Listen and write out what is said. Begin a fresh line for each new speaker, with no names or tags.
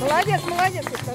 Молодец, молодец, Виктор.